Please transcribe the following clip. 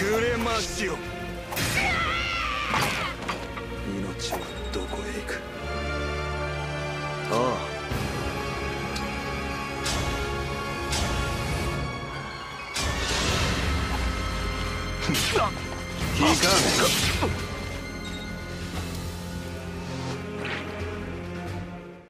くれますよ。命はどこへ行く？ああ。いかん。